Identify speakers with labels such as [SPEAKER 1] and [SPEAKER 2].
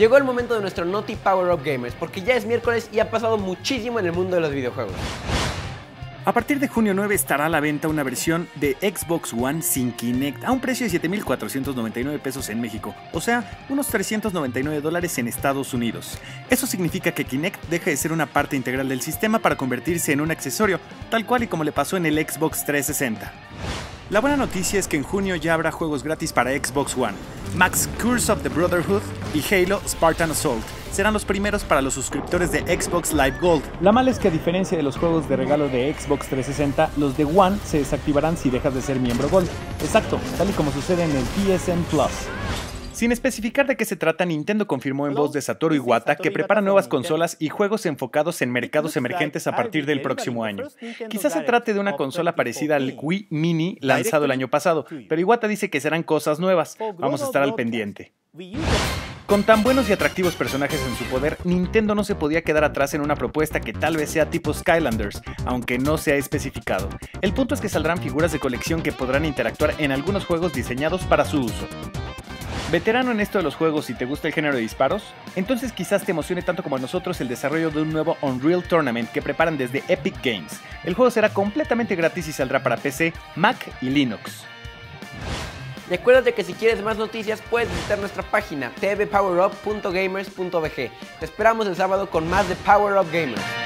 [SPEAKER 1] Llegó el momento de nuestro Naughty Power Up Gamers, porque ya es miércoles y ha pasado muchísimo en el mundo de los videojuegos.
[SPEAKER 2] A partir de junio 9 estará a la venta una versión de Xbox One sin Kinect a un precio de 7.499 pesos en México, o sea, unos 399 dólares en Estados Unidos. Eso significa que Kinect deja de ser una parte integral del sistema para convertirse en un accesorio, tal cual y como le pasó en el Xbox 360. La buena noticia es que en junio ya habrá juegos gratis para Xbox One. Max Curse of the Brotherhood y Halo Spartan Assault serán los primeros para los suscriptores de Xbox Live Gold. La mala es que a diferencia de los juegos de regalo de Xbox 360, los de One se desactivarán si dejas de ser miembro Gold. Exacto, tal y como sucede en el PSN Plus. Sin especificar de qué se trata, Nintendo confirmó en voz de Satoru Iwata que prepara nuevas consolas y juegos enfocados en mercados emergentes a partir del próximo año. Quizás se trate de una consola parecida al Wii Mini lanzado el año pasado, pero Iwata dice que serán cosas nuevas. Vamos a estar al pendiente. Con tan buenos y atractivos personajes en su poder, Nintendo no se podía quedar atrás en una propuesta que tal vez sea tipo Skylanders, aunque no se ha especificado. El punto es que saldrán figuras de colección que podrán interactuar en algunos juegos diseñados para su uso. ¿Veterano en esto de los juegos y te gusta el género de disparos? Entonces quizás te emocione tanto como a nosotros el desarrollo de un nuevo Unreal Tournament que preparan desde Epic Games. El juego será completamente gratis y saldrá para PC, Mac y Linux.
[SPEAKER 1] Recuerda que si quieres más noticias puedes visitar nuestra página tvpowerup.gamers.bg. Te esperamos el sábado con más de Power Up Gamers.